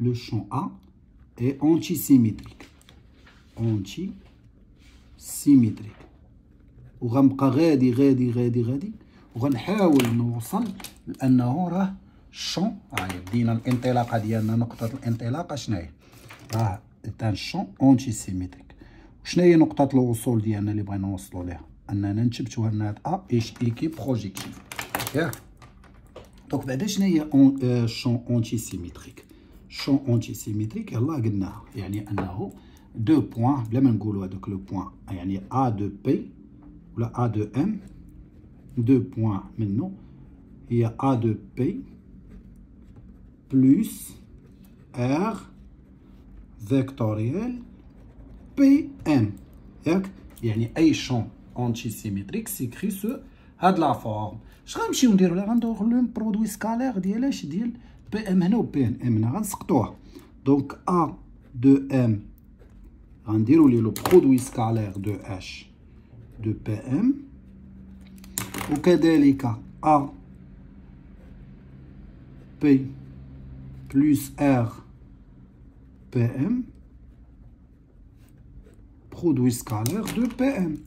Speaker 1: le champ A est antisymétrique antisymétrique وغنبقى غادي غادي غادي غادي وغنحاول نوصل لأنه راه الشون هاهي بدينا الانطلاقة ديالنا نقطة الانطلاقة شناهي؟ راه t'as un champ antisymétrique شنو هي نقطة الوصول ديالنا اللي بغينا نوصلوا ليها؟ اننا نثبتوا A est équiprojectif ياك donc بعدا شنو هي champ antisymétrique champ antisymétrique يلاه قلناها يعني أنه deux points بلا ما نقولوا هذوك les points يعني A de P ولا de M. Deux points maintenant il y a A de P plus R vectoriel PM ياك؟ يعني أي champ antisymétrique s'écrit sous هاد la forme اش غنمشيو نديرو لا غندخلو produit scalaire ديال اش ديال PM هنا و PM هنا غنسقطوها donc A de M غنديرو le le produit scalaire de اش de PM وكذلك A P plus R PM produit scalaire de PM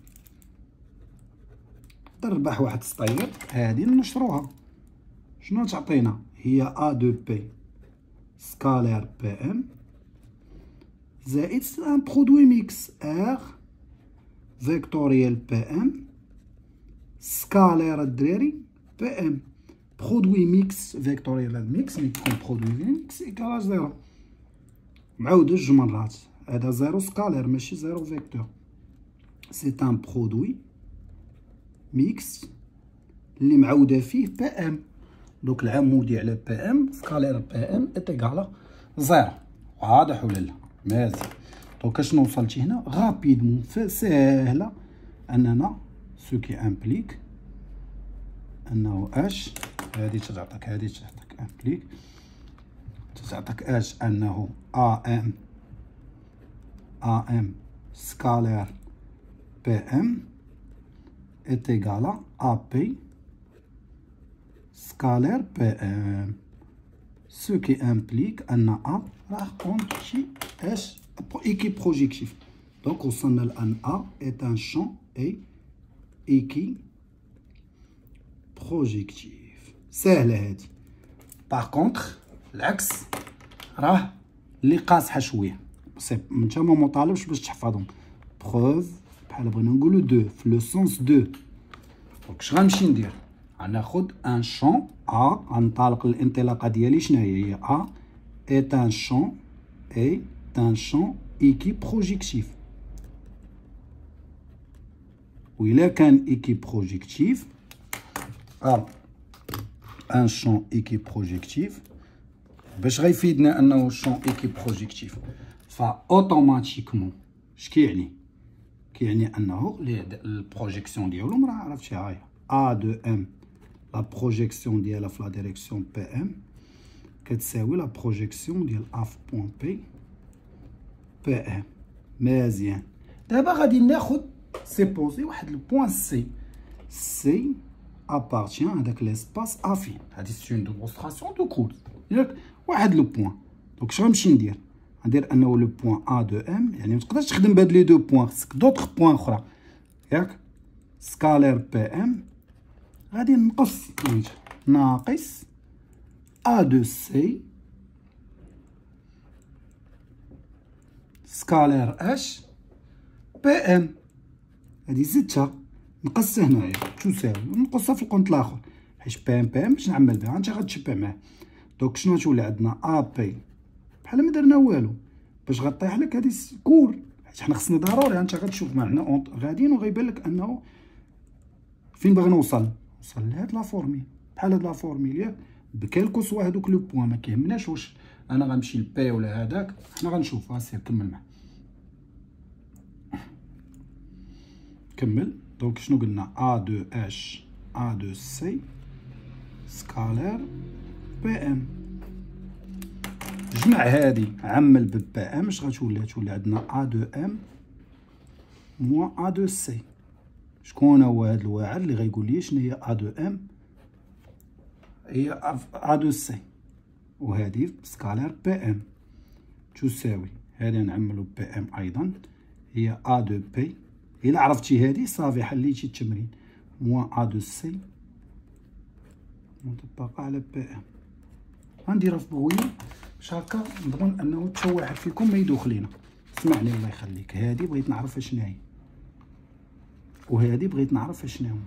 Speaker 1: نربح واحد السطير. هادي نشروها. شنو تعطينا؟ هي A de P scalaire PM زائد un produit mixte R vectoriel PM scalaire الدراري PM produit mixte vectoriel mixte ملي تكون produit mixte égal à zéro معاود جوج مرات هذا zéro scalaire ماشي zéro vecteur c'est un produit mixte اللي معوده فيه PM دوك العمودي على PM scalaire PM est égal à zéro. واضح ولا لا مزيان دونك اشنو وصلتي هنا؟ غابيدمون ساهله أننا سو كي امبليك أنه اش هادي تعطيك هادي تعطيك امبليك تعطيك اش أنه ا ام ا ام سكالير بي ام est égal à AP scalaire PM ce qui implique أن A راح أنتي S équipe projectif. Donc, on s'en un A est un champ et équipe projectif. سهلة هذه. Par contre, العكس راه اللي قاصحة شوية. سي انت ما مطالبش باش تحفظهم. Preuve بحال بغينا نقولو دو في لو سونس دو دونك اش غنمشي ندير غناخد ان شون ا غنطلق الانطلاقه ديالي شنو هي ا est un champ est un champ équiprojectif. وإلا كان équiprojectif. ا ان شون équiprojectif. باش غيفيدنا انه الشون équiprojectif. فاوتوماتيكمون اش كيعني كيعني أنه ال projection ديالهم راه عرفتي؟ هاهي A de M la projection ديالها في la direction PM كتساوي la projection ديال A au point P PM مزيان دابا غادي ناخد supposer واحد ال point C C appartient هذاك l'espace A فين هادي c'est une démonstration de cours ياك واحد le point donc اش غنمشي ندير غندير انه le point A de M يعني ما تقدرش تخدم بهاد les deux points خصك d'autres points أخرى. ياك؟ scalaire PM. غادي نقص ناقص A de C. scalaire اش PM. هادي زدتها. نقص هنايا تساوي نقصها في القنت الآخر. حيت PM PM باش نعمل بها. انت غتشبع معاه donc شنو غتولي عندنا؟ A P. بحال ما درنا والو. باش غطيح لك هادي كور حيت حنا خصنا ضروري انت غتشوف معنا. غاديين وغيبان لك انه فين باغي نوصل؟ نوصل لهاد la forme بحال هاد la forme ياك. quels que soient هادوك لو بوان ما كيهمناش واش أنا غنمشي ل P ولا هذاك حنا غنشوف. غنسير كمل معاه كمل. donc شنو قلنا؟ A de اش A de C scalaire PM جمع هادي عمل ب PM اش غتولي؟ تولي عندنا A de M moins A de C شكون هو هاد الواعر اللي غيقول لي شنو هي A de M هي A de C وهادي scalaire PM تساوي. هادي نعملو PM أيضا. هي A de P إلا عرفتي هادي صافي حليتي التمرين. moins A de C مطبقة على PM غنديرها في بغوية. باش هكا نضمن أنه حتى واحد فيكم ما يدوخ لينا. اسمعني الله يخليك. هادي بغيت نعرف اشنا هي وهادي بغيت نعرف اشنا هما.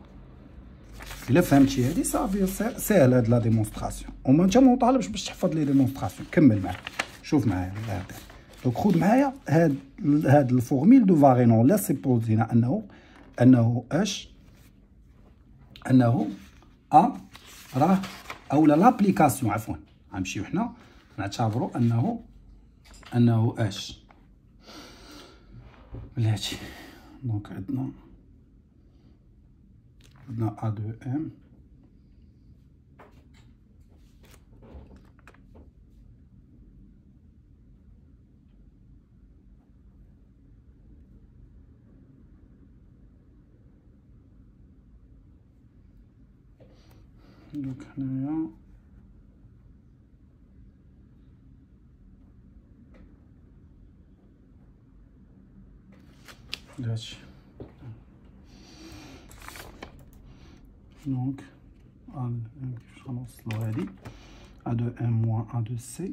Speaker 1: إلا فهمتي هادي صافي ساهل هاد la démonstration. وما انت مطالبش باش تحفظ les démonstrations. كمل معايا. شوف معايا الله donc خذ معايا هاد هاد ال formule de Varignon. لا سيبوزينا انه أنه اش أنه ا راه اولا l'application عفوا. غنمشيو حنا. نعتبروا انه أنه أش. بلاتي donc عندنا عندنا A de M دوك هنايا. هادشي donc كيفاش غنوصلو هادي A de M moins A de C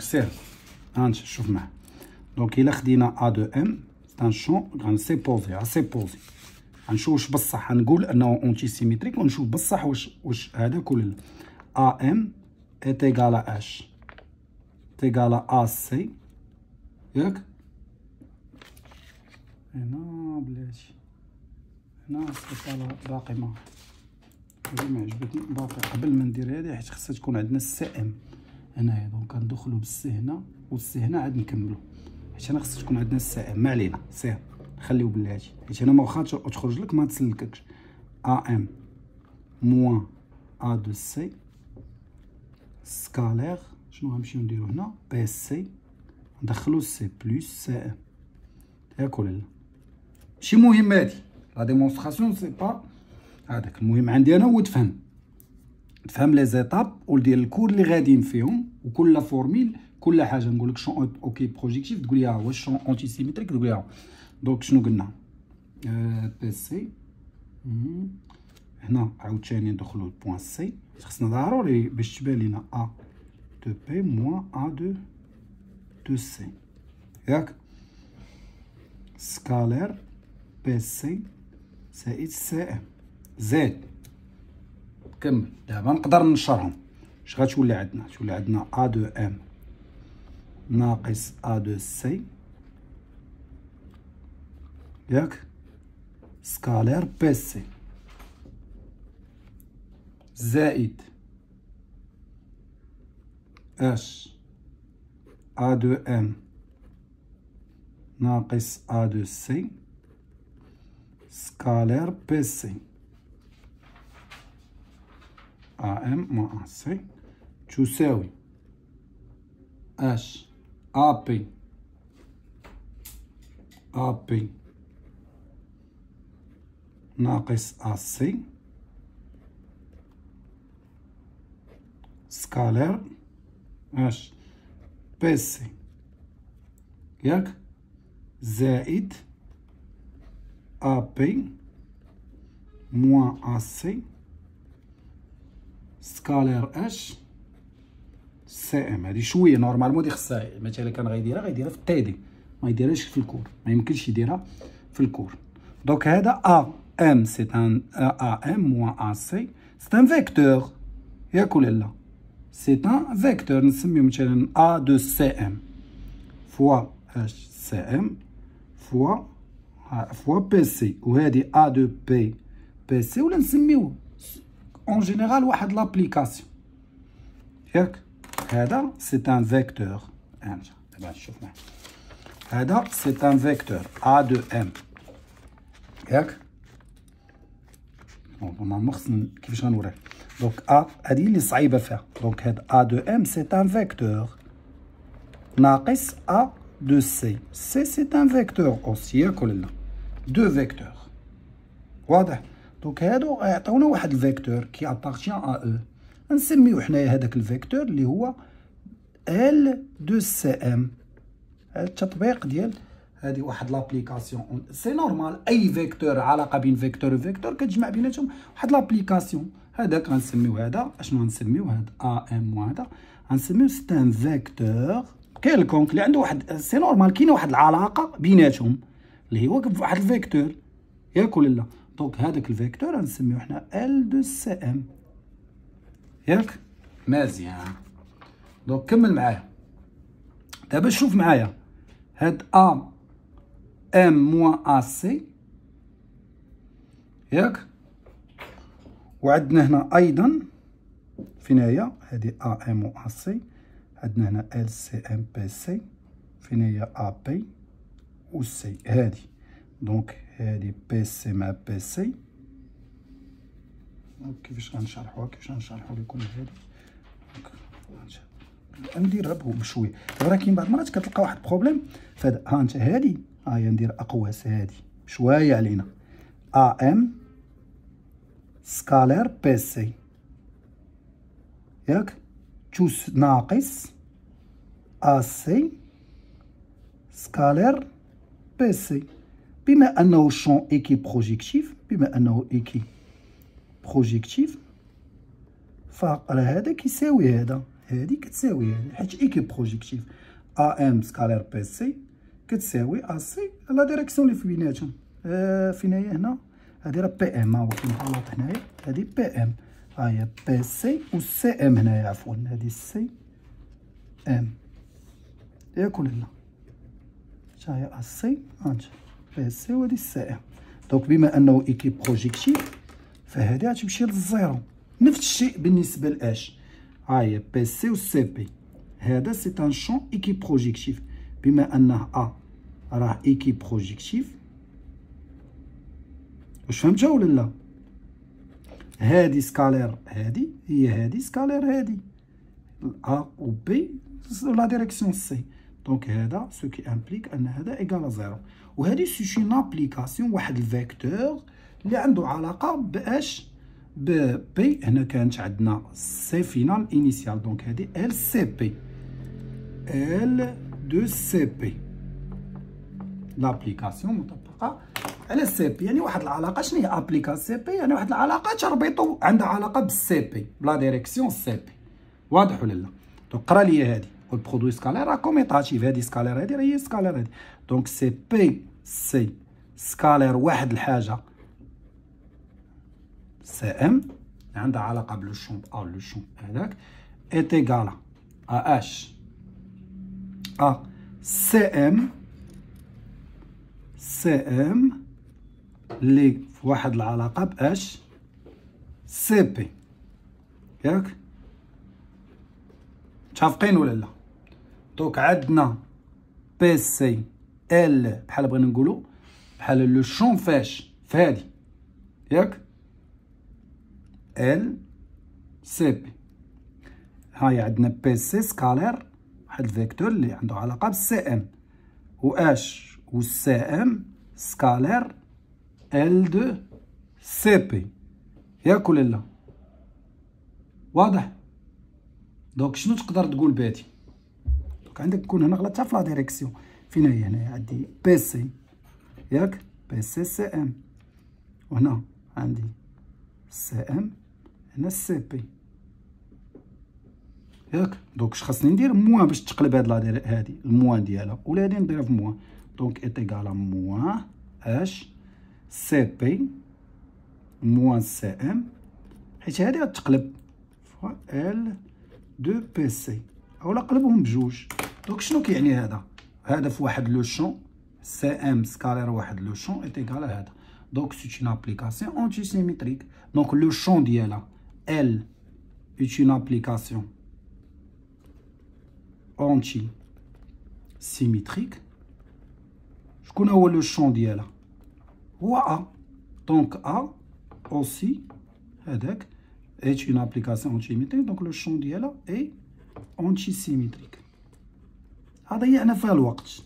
Speaker 1: دونك سير هانت شوف معاه دونك الا خدينا ا دو ام ان شون غنسيبوزي غنسيبوزي غنشوف واش بصح غنقول انه اونتي سيميتريك ونشوف بصح واش واش هذاك ولا ا ام ايت ايكال اش تيكال ا سي ياك هنا بلاتي هنا سيطالا باقي ما ما عجبتني باقي قبل ما ندير هذه حيت خصها تكون عندنا السي ام هنايا donc هنا وال C هنا عاد نكملو. حيت أنا خص تكون عندنا ال CM ما علينا سير نخليو بلاتي. حيت أنا ما واخا تخرج لك ما تسلككش. A M moins A de C scalaire شنو غنمشيو نديرو هنا؟ PC ندخلو C plus CM ياك ولا لا؟ ماشي مهم هادي. la démonstration c'est pas هذاك المهم عندي أنا هو تفهم تفهم les étapes ودير ال cours اللي غاديين فيهم وكل formule كل حاجة نقول لك champ équiprojectif تقول لي ها champ antisymétrique تقول لي ها. donc شنو قلنا؟ PC هنا عاوتاني ندخلو ال point C خصنا ضروري باش تبان لينا A de P moins A de de C ياك؟ scalaire PC زائد CM زائد كمل دابا نقدر نشرهم. اش غتولي عندنا؟ تولي عندنا A de M ناقص A de C ياك؟ scalaire PC زائد. اش؟ A de M ناقص ا دو سي سكالير بي سي ا سي تساوي اش ا بي ا بي ناقص سي سكالير بي سي ياك زائد بي موان سي سكالير اش سي ام هادي شوية نورمالمون دي خصها مثلا كان غيديرها غيديرها في التيدي. ما يديرهاش في الكور. ما يمكنش يديرها في الكور. دونك هذا ا ام سي ان ا ام موان ا سي سي ان فيكتور ياك ولا لا سي ان فيكتور نسميو مثلا ا دو سي ام فوا اش سي ام فوا فوا بي سي وهادي ا دو بي بي سي ولا نسميو اون جينيرال واحد لابليكاسيون ياك؟ هذا سي ان فيكتور دابا نشوف معاك هذا سي ان فيكتور ا دو ام ياك؟ normalement خصنا كيفاش غنوريه؟ donc ا هذه اللي صعيبة فيها. دونك هاد A de M c'est un vecteur ناقص A de C C c'est un vecteur aussi ياك ولا لا؟ deux vecteurs واضح؟ donc هادو غيعطيونا واحد ال vecteur qui appartient à E نسميو حنايا هذاك ال vecteur اللي هو L de CM التطبيق ديال هذه واحد l'application. c'est normal أي vecteur علاقة بين vecteur و vecteur كتجمع بيناتهم واحد l'application. هذاك غنسميو هذا. أشنو غنسميو؟ هذا A M وهذا. غنسميو c'est un vecteur quelconque اللي عنده واحد c'est normal كاينة واحد العلاقة بيناتهم اللي هو واحد ال vecteur. ياك ولا لا donc هذاك ال vecteur غنسميو حنا L de CM ياك؟ مزيان. دونك كمل معايا. دابا شوف معايا. هاد ا ام موان ا سي ياك؟ وعندنا هنا أيضا فين هي هذه ا ام و ا سي عندنا هنا ال سي ام بي سي فين هي ا بي و سي هذه. دونك هذه بي سي مع بي سي. كيفاش غنشرحوها؟ كيفاش غنشرحو لكم هذه نديرها بشويه راه كاين بعض المرات كتلقى واحد problème فهاد ها انت هادي؟ هاهي ندير أقواس هادي. شوية علينا. A M scalaire PC ياك؟ تشوس ناقص A C scalaire PC بما أنه champ équiprojectif بما أنه équiprojectif فراه هذا كيساوي هذا. هادي كتساوي هادي حيت équiprojectif A M scalaire PC كتساوي A C la direction اللي في بيناتهم. آه فين هي هنا. هادي راه PM ها هو كينغلط هنايا. هادي PM ها هي PC و CM هنايا عفوا. هادي CM ياك ولا لا حتى هي A C هانت. CM donc بما أنه équiprojectif فهادي غتمشي لل zéro. نفس الشيء بالنسبة لأش؟ ها هي BC و CB. هذا c'est un champ équiprojectif بما أنه A راه équiprojectif واش فهمتها ولا لا؟ هادي scalaire هادي هي هادي scalaire هادي. A و B la direction C. Donc هذا ce qui implique أن هذا égale zéro. وهذه c'est une application واحد ال vecteur اللي عنده علاقة بأش ب B هنا كانت عندنا c'est final initial donc هذه ال CB L de CB l'application مطبقة على ال CB يعني واحد العلاقة شنو هي appliquer CB يعني واحد العلاقة تربطو عندها علاقة بال CB ب la direction CB واضح ولا لا؟ donc قرا لي هادي وال produit scalaire commutatif هادي scalaire هادي راه هي scalaire هادي دونك سي بي سي. سكالير واحد الحاجة. سي إم. عندها علاقة بلو شون أو لو شون هذاك. ايت ايغالا أ إش. أ. سي إم. سي إم. اللي في واحد العلاقة باش سي بي. ياك؟ متفقين ولا لا؟ donc عندنا BC. L بحال بغينا نقولوا بحال le champ فاش فهادي ياك ال CB هاي عندنا BC scalaire واحد ال vecteur اللي عنده علاقه بال CM و H و CM scalaire L de CB ياك ولا لا واضح donc شنو تقدر تقول bah donc عندك تكون هنا غلطتها في la direction فين هي هنا عندي BC ياك BC CM. وهنا عندي CM هنا CB. ياك؟ donc اش خاصني ندير moins باش تقلب هاد la هادي ال moins ديالها. ولا هادي نديرها في moins donc est égal moins H CB moins CM. حيت هادي غتقلب fois L de BC. اولا قلبهم بجوج. donc شنو كيعني هذا؟ هذا في واحد le champ CM scalaire واحد le champ est égal هذا donc c'est une application anti-symétrique donc le champ ديالها ال est une application anti-symétrique. شكون هو le champ ديالها؟ هو A. donc A aussi هذاك est une application anti-symétrique. donc le champ ديالها اي anti-symétrique. ضيعنا فيها الوقت.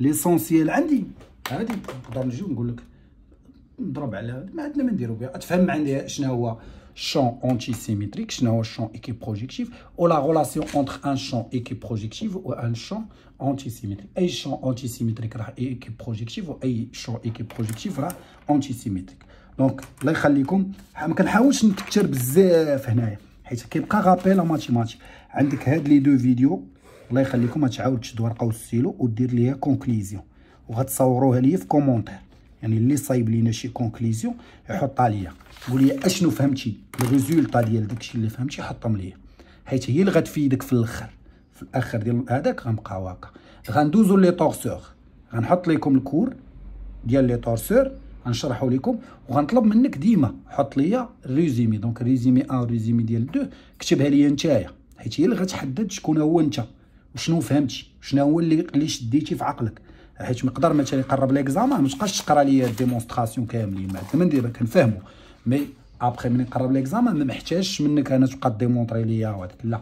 Speaker 1: L'essentiel عندي. هادي نقدر نجي ونقول لك نضرب على هادي ما عندنا ما نديرو بها. تفهم عندي شنو هو champ anti-symétrique شنو هو champ équiprojectif أو la relation entre un champ équiprojectif و un champ anti-symétrique أي champ anti-symétrique راه équiprojectif و أي champ équiprojectif راه anti-symétrique donc الله يخليكم. ما كنحاولش نكثر بزاف هنايا حيت كيبقى rappel la mathématique عندك هاد les deux vidéos. الله يخليكم غتعاود تشد ورقه والسيلو ودير ليا conclusion وغتصوروها ليا في commentaire يعني اللي صايب لينا شي conclusion يحطها ليا. قول لي أشنو فهمتي؟ ال résultat ديال داكشي اللي فهمتي حطهم ليا. حيت هي اللي غتفيدك في الأخر. في الأخر ديال هذاك غنبقاو هكا غندوزو les torseurs غنحط لكم ال cours ديال les torseurs غنشرحو لكم وغنطلب منك ديما حط ليا résumé donc résumé 1 résumé ديال 2 كتبها ليا نتايا. حيت هي اللي غتحدد شكون هو انت وشنو فهمتي شنو هو اللي اللي شديتي في عقلك؟ حيت مقدر مثلا يقرب l'examen ما تبقاش تقرا ليا démonstrations كاملين ما ندير كنفهمو mais après ملي نقرب l'examen ما محتاجش منك أنا تبقى démontrer ليا وهذاك لا.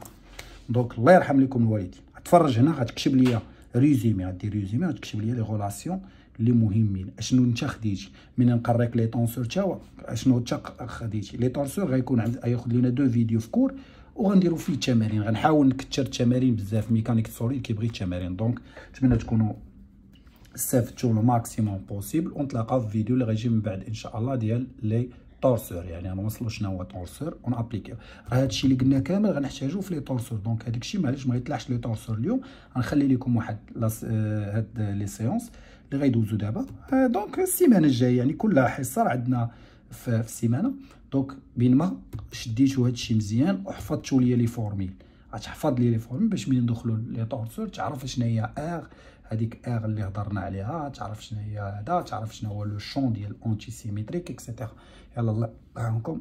Speaker 1: donc الله يرحم لكم الوالدين. تفرج هنا غتكتب ليا résumé غدير résumé غتكتب ليا les relations اللي مهمين. أشنو أنت خديتي؟ من نقريك les torseurs تا أشنو أنت خديتي؟ les torseurs غيكون عند غياخذ لينا deux vidéos في cours وغنديرو فيه التمارين غنحاول نكثر التمارين بزاف. mécanique solide كيبغي التمارين donc نتمنى تكونوا استفدتوا le maximum possible ونتلاقاو في فيديو اللي غيجي من بعد إن شاء الله ديال les torseurs يعني غنوصلوا شنو هو torseur ون appliquer راه هادشي اللي قلنا كامل غنحتاجوه في les torseurs donc هذاك الشيء معليش ما يطلعش les torseurs اليوم. غنخلي لكم واحد آه، هاد les séances اللي غيدوزو دابا. آه، donc السيمانة الجاية يعني كل حصة عندنا في السيمانة. donc بين ما شديتو هادشي مزيان وحفظتو ليا les formules. غتحفظ les les formules باش ملي ندخلوا les torseurs تعرف شنو هي R هذيك R اللي هضرنا عليها تعرف شنو هي هذا تعرف شنو هو le champ ديال anti-symétrique et cetera يلا الله يعاونكم.